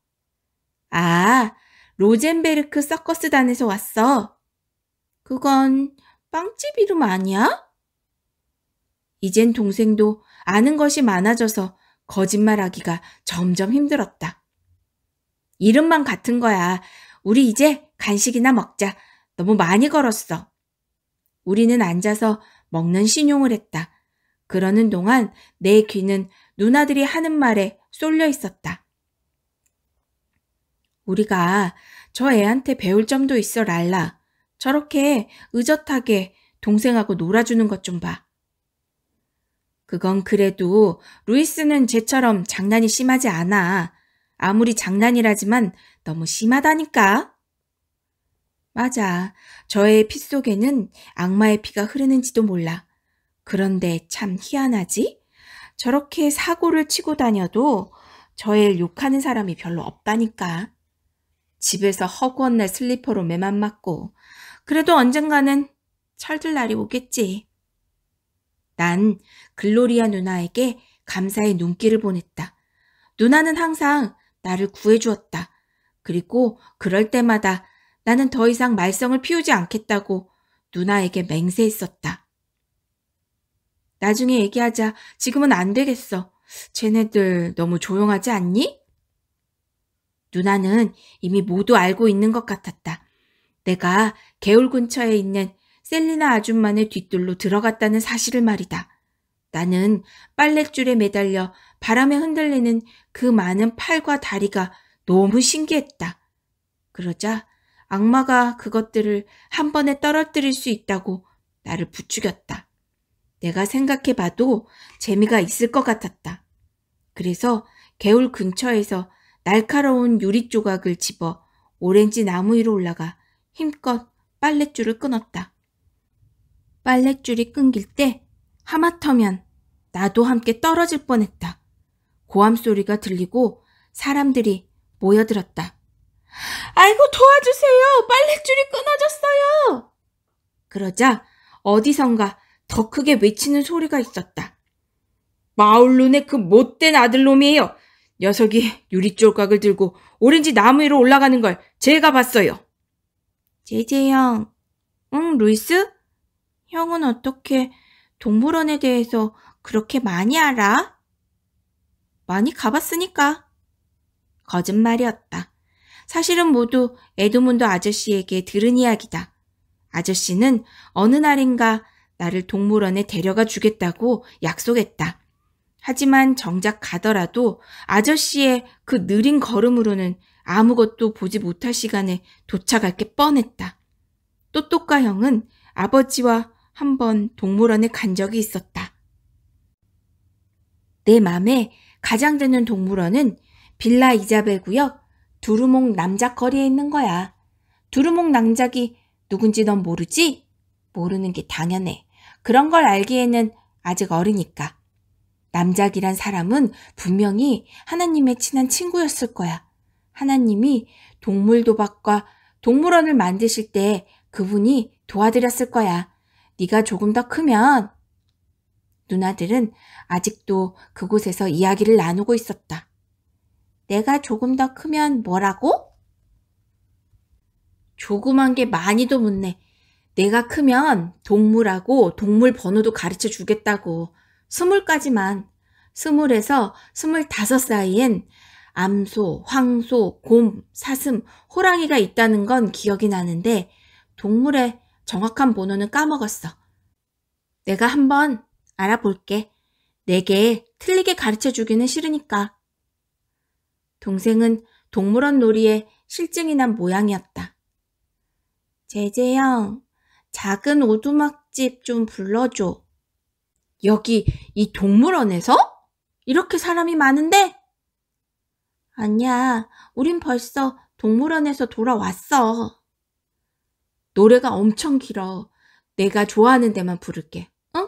아, 로젠베르크 서커스단에서 왔어. 그건 빵집 이름 아니야? 이젠 동생도 아는 것이 많아져서 거짓말하기가 점점 힘들었다. 이름만 같은 거야. 우리 이제 간식이나 먹자. 너무 많이 걸었어. 우리는 앉아서 먹는 신용을 했다. 그러는 동안 내 귀는 누나들이 하는 말에 쏠려 있었다. 우리가 저 애한테 배울 점도 있어, 랄라. 저렇게 의젓하게 동생하고 놀아주는 것 좀 봐. 그건 그래도 루이스는 쟤처럼 장난이 심하지 않아. 아무리 장난이라지만 너무 심하다니까. 맞아. 저의 피 속에는 악마의 피가 흐르는지도 몰라. 그런데 참 희한하지? 저렇게 사고를 치고 다녀도 저를 욕하는 사람이 별로 없다니까. 집에서 허구한 날 슬리퍼로 매만 맞고, 그래도 언젠가는 철들 날이 오겠지. 난 글로리아 누나에게 감사의 눈길을 보냈다. 누나는 항상 나를 구해주었다. 그리고 그럴 때마다 나는 더 이상 말썽을 피우지 않겠다고 누나에게 맹세했었다. 나중에 얘기하자. 지금은 안 되겠어. 쟤네들 너무 조용하지 않니? 누나는 이미 모두 알고 있는 것 같았다. 내가 개울 근처에 있는 셀리나 아줌마네 뒷뜰로 들어갔다는 사실을 말이다. 나는 빨랫줄에 매달려 바람에 흔들리는 그 많은 팔과 다리가 너무 신기했다. 그러자 악마가 그것들을 한 번에 떨어뜨릴 수 있다고 나를 부추겼다. 내가 생각해 봐도 재미가 있을 것 같았다. 그래서 개울 근처에서 날카로운 유리 조각을 집어 오렌지 나무 위로 올라가 힘껏 빨랫줄을 끊었다. 빨랫줄이 끊길 때 하마터면 나도 함께 떨어질 뻔했다. 고함 소리가 들리고 사람들이 모여들었다. 아이고 도와주세요. 빨랫줄이 끊어졌어요. 그러자 어디선가 더 크게 외치는 소리가 있었다. 마을론의 그 못된 아들놈이에요. 녀석이 유리조각을 들고 오렌지 나무 위로 올라가는 걸 제가 봤어요. 제제 형. 응, 루이스? 형은 어떻게 동물원에 대해서 그렇게 많이 알아? 많이 가봤으니까. 거짓말이었다. 사실은 모두 에드문드 아저씨에게 들은 이야기다. 아저씨는 어느 날인가 나를 동물원에 데려가 주겠다고 약속했다. 하지만 정작 가더라도 아저씨의 그 느린 걸음으로는 아무것도 보지 못할 시간에 도착할 게 뻔했다. 또똑가 형은 아버지와 한 번 동물원에 간 적이 있었다. 내 맘에 가장 드는 동물원은 빌라 이자벨 구역 두루몽 남작 거리에 있는 거야. 두루몽 남작이 누군지 넌 모르지? 모르는 게 당연해. 그런 걸 알기에는 아직 어리니까. 남작이란 사람은 분명히 하나님의 친한 친구였을 거야. 하나님이 동물 도박과 동물원을 만드실 때 그분이 도와드렸을 거야. 네가 조금 더 크면 누나들은 아직도 그곳에서 이야기를 나누고 있었다. 내가 조금 더 크면 뭐라고? 조그만 게 많이도 묻네. 내가 크면 동물하고 동물 번호도 가르쳐 주겠다고. 스물까지만. 스물에서 스물다섯 사이엔 암소, 황소, 곰, 사슴, 호랑이가 있다는 건 기억이 나는데 동물의 정확한 번호는 까먹었어. 내가 한번 알아볼게. 내게 틀리게 가르쳐 주기는 싫으니까. 동생은 동물원 놀이에 실증이 난 모양이었다. 제재형, 작은 오두막집 좀 불러줘. 여기 이 동물원에서? 이렇게 사람이 많은데? 아니야, 우린 벌써 동물원에서 돌아왔어. 노래가 엄청 길어. 내가 좋아하는 데만 부를게. 응?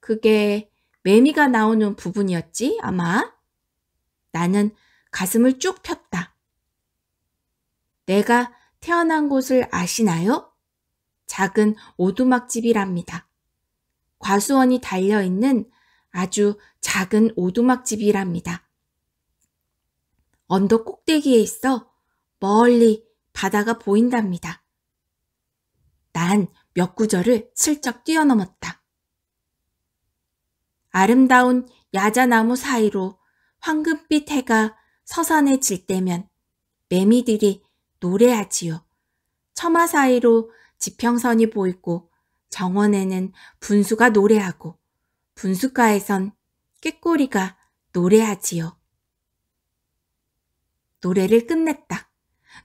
그게 매미가 나오는 부분이었지, 아마? 나는 가슴을 쭉 폈다. 내가 태어난 곳을 아시나요? 작은 오두막집이랍니다. 과수원이 달려있는 아주 작은 오두막집이랍니다. 언덕 꼭대기에 있어 멀리 바다가 보인답니다. 난 몇 구절을 슬쩍 뛰어넘었다. 아름다운 야자나무 사이로 황금빛 해가 서산에 질 때면 매미들이 노래하지요. 처마 사이로 지평선이 보이고 정원에는 분수가 노래하고 분수가에선 꾀꼬리가 노래하지요. 노래를 끝냈다.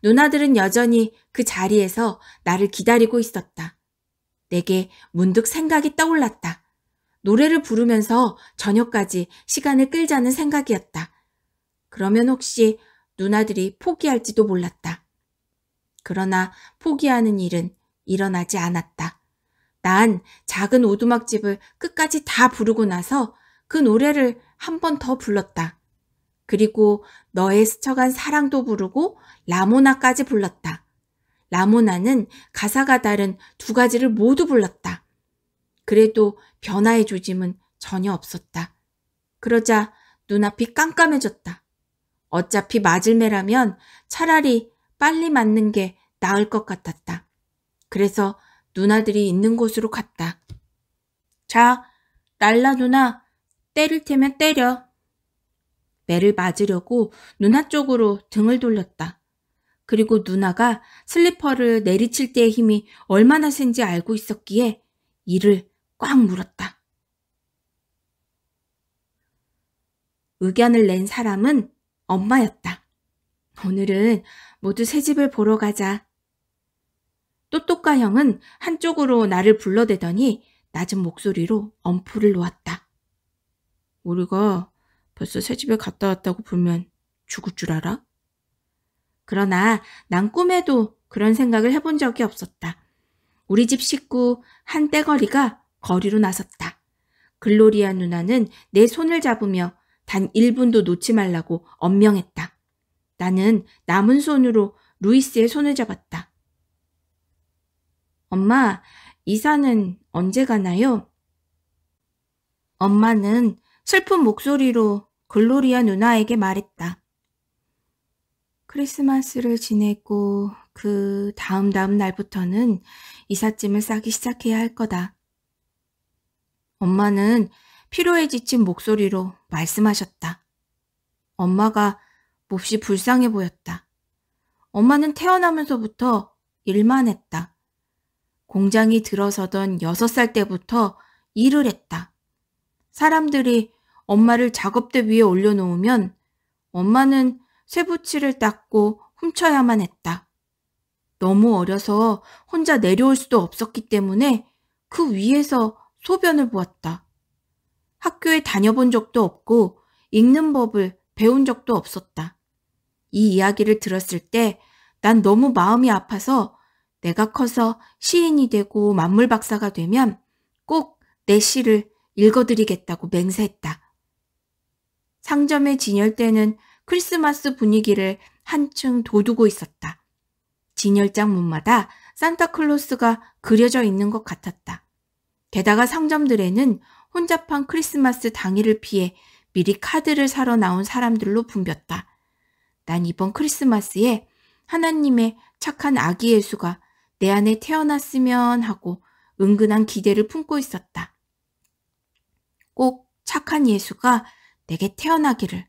누나들은 여전히 그 자리에서 나를 기다리고 있었다. 내게 문득 생각이 떠올랐다. 노래를 부르면서 저녁까지 시간을 끌자는 생각이었다. 그러면 혹시 누나들이 포기할지도 몰랐다. 그러나 포기하는 일은 일어나지 않았다. 난 작은 오두막집을 끝까지 다 부르고 나서 그 노래를 한 번 더 불렀다. 그리고 너의 스쳐간 사랑도 부르고 라모나까지 불렀다. 라모나는 가사가 다른 두 가지를 모두 불렀다. 그래도 변화의 조짐은 전혀 없었다. 그러자 눈앞이 깜깜해졌다. 어차피 맞을 매라면 차라리 빨리 맞는 게 나을 것 같았다. 그래서 누나들이 있는 곳으로 갔다. 자, 랄라 누나, 때릴 테면 때려. 매를 맞으려고 누나 쪽으로 등을 돌렸다. 그리고 누나가 슬리퍼를 내리칠 때의 힘이 얼마나 센지 알고 있었기에 이를 꽉 물었다. 의견을 낸 사람은 엄마였다. 오늘은 모두 새 집을 보러 가자. 또똑가 형은 한쪽으로 나를 불러대더니 낮은 목소리로 엄풀을 놓았다. 우리가 벌써 새 집에 갔다 왔다고 보면 죽을 줄 알아? 그러나 난 꿈에도 그런 생각을 해본 적이 없었다. 우리 집 식구 한 떼거리가 거리로 나섰다. 글로리아 누나는 내 손을 잡으며 단 1분도 놓지 말라고 엄명했다. 나는 남은 손으로 루이스의 손을 잡았다. 엄마, 이사는 언제 가나요? 엄마는 슬픈 목소리로 글로리아 누나에게 말했다. 크리스마스를 지내고 그 다음 다음 날부터는 이삿짐을 싸기 시작해야 할 거다. 엄마는 피로에 지친 목소리로 말씀하셨다. 엄마가 몹시 불쌍해 보였다. 엄마는 태어나면서부터 일만 했다. 공장이 들어서던 여섯 살 때부터 일을 했다. 사람들이 엄마를 작업대 위에 올려놓으면 엄마는 쇠붙이를 닦고 훔쳐야만 했다. 너무 어려서 혼자 내려올 수도 없었기 때문에 그 위에서 소변을 보았다. 학교에 다녀본 적도 없고 읽는 법을 배운 적도 없었다. 이 이야기를 들었을 때 난 너무 마음이 아파서 내가 커서 시인이 되고 만물 박사가 되면 꼭 내 시를 읽어드리겠다고 맹세했다. 상점의 진열대는 크리스마스 분위기를 한층 돋우고 있었다. 진열장 문마다 산타클로스가 그려져 있는 것 같았다. 게다가 상점들에는 혼잡한 크리스마스 당일을 피해 미리 카드를 사러 나온 사람들로 붐볐다. 난 이번 크리스마스에 하나님의 착한 아기 예수가 내 안에 태어났으면 하고 은근한 기대를 품고 있었다. 꼭 착한 예수가 내게 태어나기를.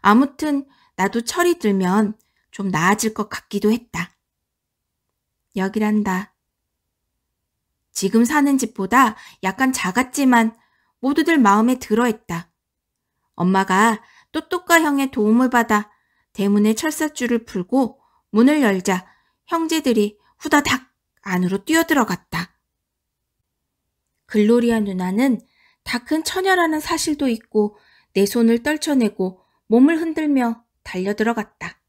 아무튼 나도 철이 들면 좀 나아질 것 같기도 했다. 여기란다. 지금 사는 집보다 약간 작았지만 모두들 마음에 들어했다. 엄마가 또똑과 형의 도움을 받아 대문에 철사줄을 풀고 문을 열자 형제들이 후다닥 안으로 뛰어들어갔다. 글로리아 누나는 다 큰 처녀라는 사실도 있고 내 손을 떨쳐내고 몸을 흔들며 달려들어갔다.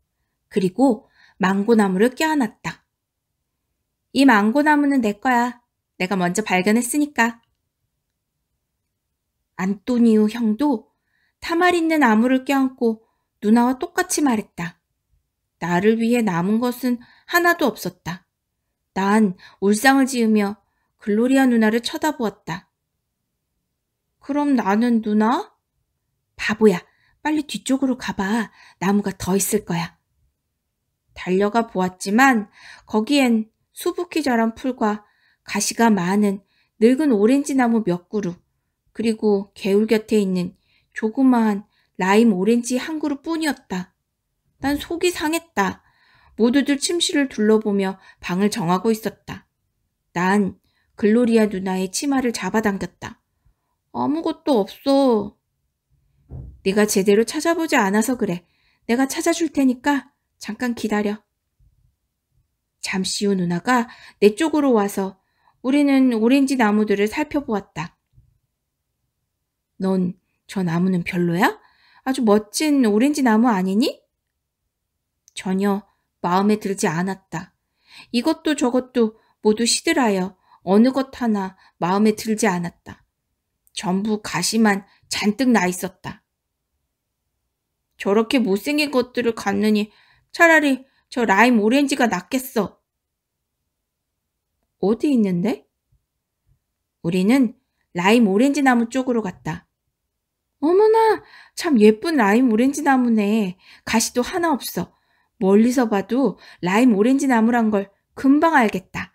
그리고 망고나무를 껴안았다. 이 망고나무는 내 거야. 내가 먼저 발견했으니까. 안토니우 형도 타말 있는 나무를 껴안고 누나와 똑같이 말했다. 나를 위해 남은 것은 하나도 없었다. 난 울상을 지으며 글로리아 누나를 쳐다보았다. 그럼 나는 누나? 바보야. 빨리 뒤쪽으로 가봐. 나무가 더 있을 거야. 달려가 보았지만 거기엔 수북히 자란 풀과 가시가 많은 늙은 오렌지 나무 몇 그루, 그리고 개울 곁에 있는 조그마한 라임 오렌지 한 그루 뿐이었다. 난 속이 상했다. 모두들 침실을 둘러보며 방을 정하고 있었다. 난 글로리아 누나의 치마를 잡아당겼다. 아무것도 없어. 네가 제대로 찾아보지 않아서 그래. 내가 찾아줄 테니까 잠깐 기다려. 잠시 후 누나가 내 쪽으로 와서 우리는 오렌지 나무들을 살펴보았다. 넌 저 나무는 별로야? 아주 멋진 오렌지 나무 아니니? 전혀 마음에 들지 않았다. 이것도 저것도 모두 시들하여 어느 것 하나 마음에 들지 않았다. 전부 가시만 잔뜩 나 있었다. 저렇게 못생긴 것들을 갖느니 차라리 저 라임 오렌지가 낫겠어. 어디 있는데? 우리는 라임 오렌지 나무 쪽으로 갔다. 어머나, 참 예쁜 라임 오렌지 나무네. 가시도 하나 없어. 멀리서 봐도 라임 오렌지 나무란 걸 금방 알겠다.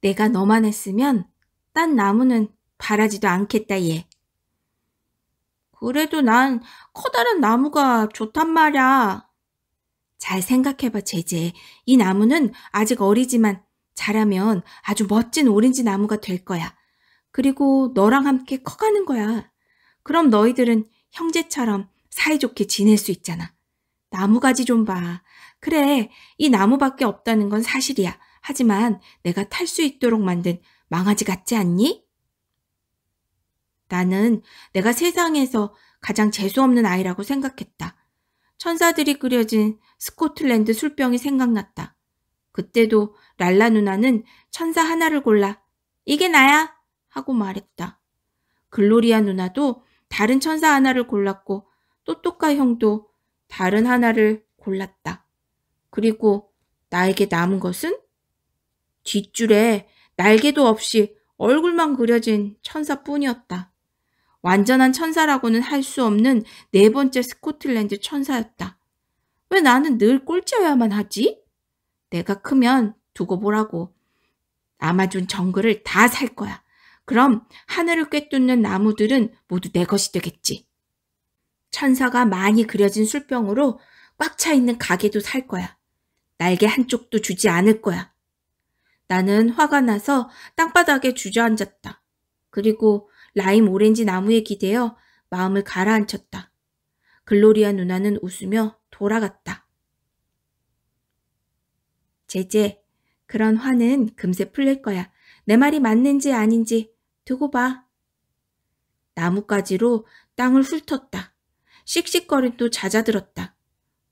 내가 너만 했으면 딴 나무는 바라지도 않겠다, 얘. 그래도 난 커다란 나무가 좋단 말야. 잘 생각해봐, 제제. 이 나무는 아직 어리지만 자라면 아주 멋진 오렌지 나무가 될 거야. 그리고 너랑 함께 커가는 거야. 그럼 너희들은 형제처럼 사이좋게 지낼 수 있잖아. 나무가지 좀 봐. 그래, 이 나무밖에 없다는 건 사실이야. 하지만 내가 탈 수 있도록 만든 망아지 같지 않니? 나는 내가 세상에서 가장 재수없는 아이라고 생각했다. 천사들이 그려진 스코틀랜드 술병이 생각났다. 그때도 랄라 누나는 천사 하나를 골라 이게 나야 하고 말했다. 글로리아 누나도 다른 천사 하나를 골랐고 또똑가 형도 다른 하나를 골랐다. 그리고 나에게 남은 것은 뒷줄에 날개도 없이 얼굴만 그려진 천사뿐이었다. 완전한 천사라고는 할 수 없는 네 번째 스코틀랜드 천사였다. 왜 나는 늘 꼴찌여야만 하지? 내가 크면 두고 보라고. 아마존 정글을 다 살 거야. 그럼 하늘을 꿰뚫는 나무들은 모두 내 것이 되겠지. 천사가 많이 그려진 술병으로 꽉 차 있는 가게도 살 거야. 날개 한쪽도 주지 않을 거야. 나는 화가 나서 땅바닥에 주저앉았다. 그리고 라임 오렌지 나무에 기대어 마음을 가라앉혔다. 글로리아 누나는 웃으며 돌아갔다. 제제, 그런 화는 금세 풀릴 거야. 내 말이 맞는지 아닌지 두고 봐. 나뭇가지로 땅을 훑었다. 씩씩거림도 잦아들었다.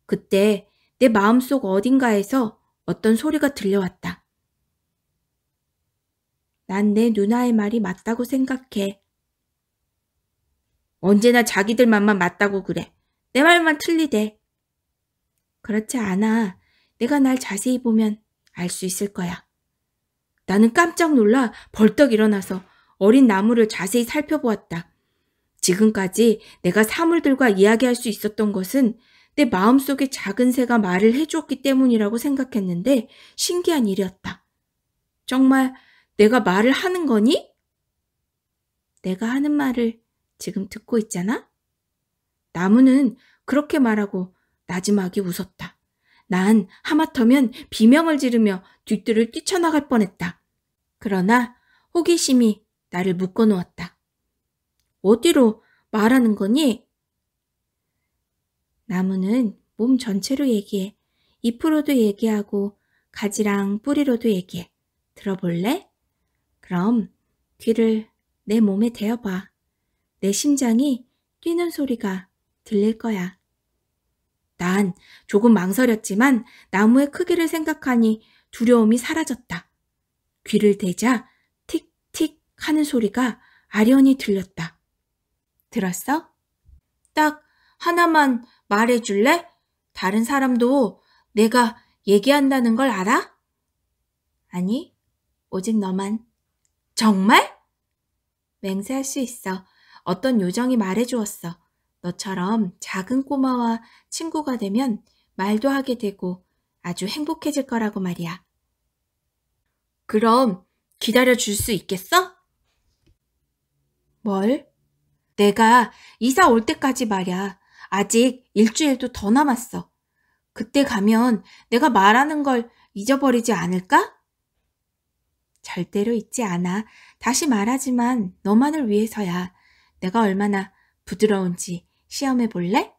그때 내 마음속 어딘가에서 어떤 소리가 들려왔다. 난 내 누나의 말이 맞다고 생각해. 언제나 자기들 맘만 맞다고 그래. 내 말만 틀리대. 그렇지 않아. 내가 날 자세히 보면 알 수 있을 거야. 나는 깜짝 놀라 벌떡 일어나서 어린 나무를 자세히 살펴보았다. 지금까지 내가 사물들과 이야기할 수 있었던 것은 내 마음속에 작은 새가 말을 해주었기 때문이라고 생각했는데 신기한 일이었다. 정말 내가 말을 하는 거니? 내가 하는 말을 지금 듣고 있잖아? 나무는 그렇게 말하고 나지막이 웃었다. 난 하마터면 비명을 지르며 뒷뜰을 뛰쳐나갈 뻔했다. 그러나 호기심이 나를 묶어놓았다. 어디로 말하는 거니? 나무는 몸 전체로 얘기해. 잎으로도 얘기하고 가지랑 뿌리로도 얘기해. 들어볼래? 그럼 귀를 내 몸에 대어봐. 내 심장이 뛰는 소리가 들릴 거야. 난 조금 망설였지만 나무의 크기를 생각하니 두려움이 사라졌다. 귀를 대자 틱틱 하는 소리가 아련히 들렸다. 들었어? 딱 하나만 말해줄래? 다른 사람도 내가 얘기한다는 걸 알아? 아니, 오직 너만. 정말? 맹세할 수 있어. 어떤 요정이 말해주었어. 너처럼 작은 꼬마와 친구가 되면 말도 하게 되고 아주 행복해질 거라고 말이야. 그럼 기다려 줄 수 있겠어? 뭘? 내가 이사 올 때까지 말야. 아직 일주일도 더 남았어. 그때 가면 내가 말하는 걸 잊어버리지 않을까? 절대로 잊지 않아. 다시 말하지만 너만을 위해서야. 내가 얼마나 부드러운지 시험해 볼래?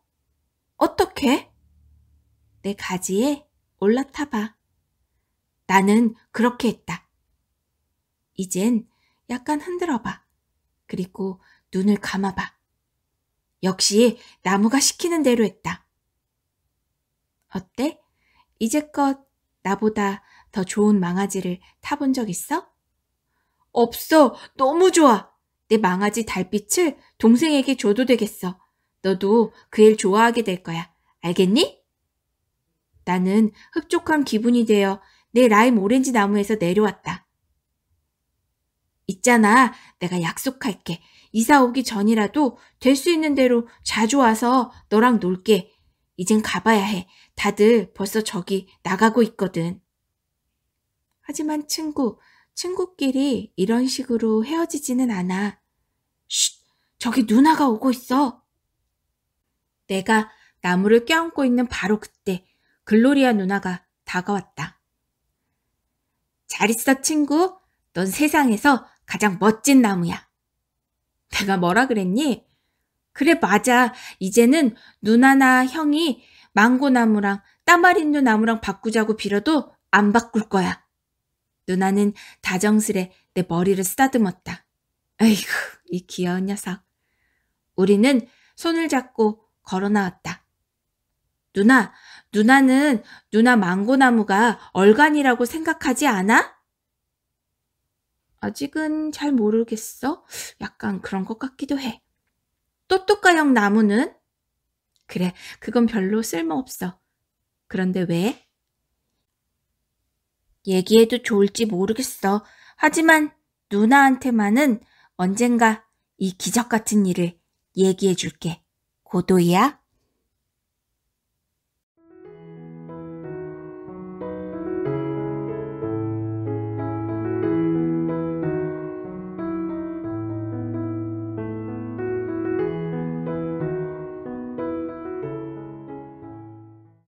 어떻게? 내 가지에 올라타봐. 나는 그렇게 했다. 이젠 약간 흔들어봐. 그리고 눈을 감아봐. 역시 나무가 시키는 대로 했다. 어때? 이제껏 나보다 더 좋은 망아지를 타본 적 있어? 없어. 너무 좋아. 내 망아지 달빛을 동생에게 줘도 되겠어. 너도 그 일 좋아하게 될 거야. 알겠니? 나는 흡족한 기분이 되어 내 라임 오렌지 나무에서 내려왔다. 있잖아. 내가 약속할게. 이사 오기 전이라도 될 수 있는 대로 자주 와서 너랑 놀게. 이젠 가봐야 해. 다들 벌써 저기 나가고 있거든. 하지만 친구, 친구끼리 이런 식으로 헤어지지는 않아. 쉿, 저기 누나가 오고 있어. 내가 나무를 껴안고 있는 바로 그때 글로리아 누나가 다가왔다. 잘 있어, 친구. 넌 세상에서 가장 멋진 나무야. 내가 뭐라 그랬니? 그래, 맞아. 이제는 누나나 형이 망고나무랑 따마린누 나무랑 바꾸자고 빌어도 안 바꿀 거야. 누나는 다정스레 내 머리를 쓰다듬었다. 아이고, 이 귀여운 녀석. 우리는 손을 잡고 걸어 나왔다. 누나, 누나는 누나 망고나무가 얼간이라고 생각하지 않아? 아직은 잘 모르겠어. 약간 그런 것 같기도 해. 또또가형 나무는? 그래, 그건 별로 쓸모없어. 그런데 왜? 얘기해도 좋을지 모르겠어. 하지만 누나한테만은 언젠가 이 기적 같은 일을 얘기해 줄게. 고도이야?